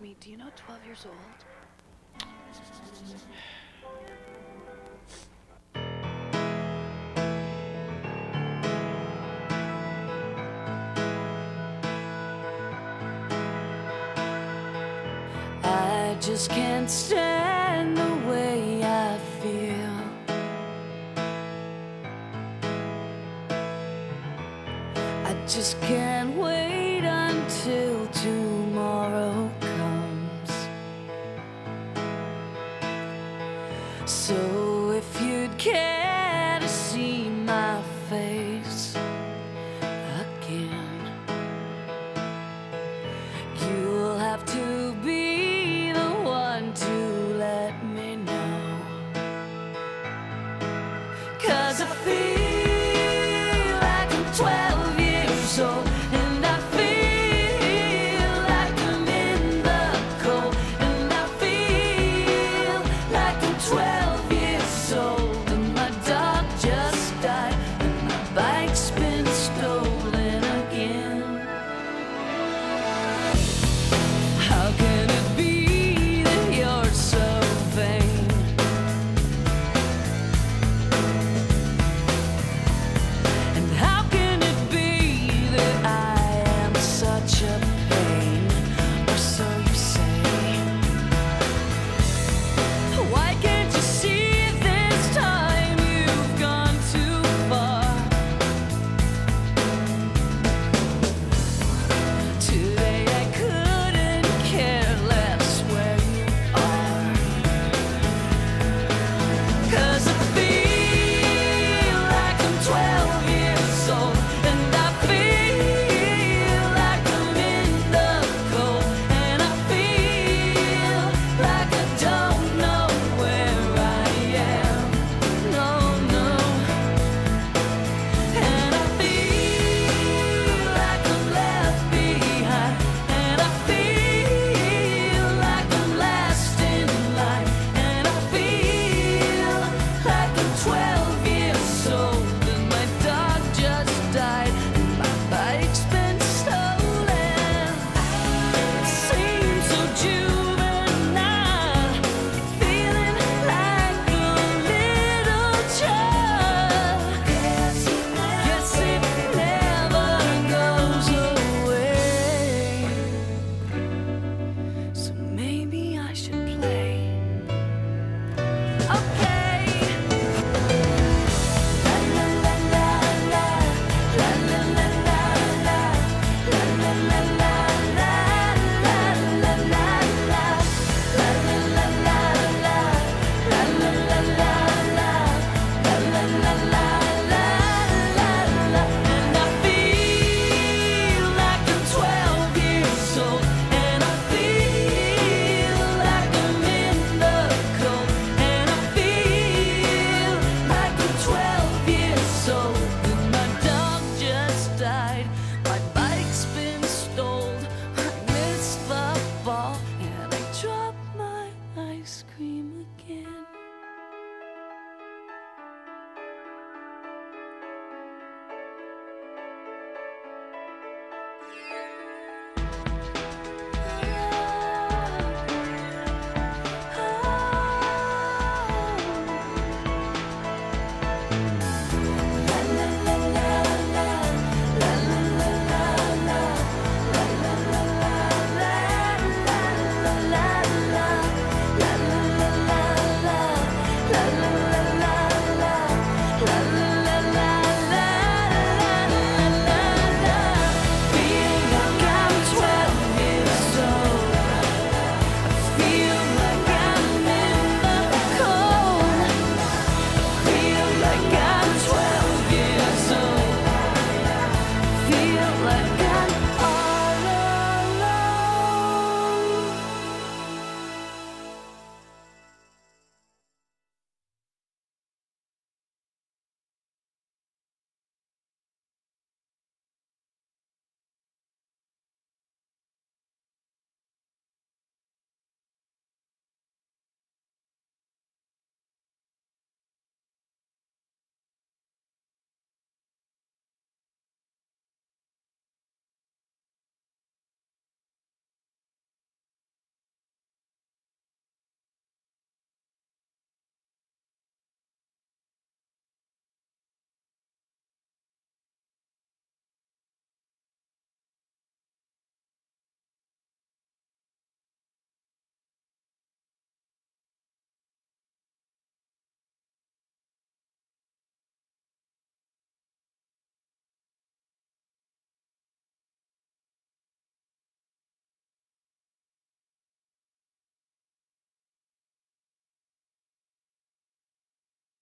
Me, do you know 12 years old? I just can't stand the way I feel. I just can't wait until tomorrow So if you'd care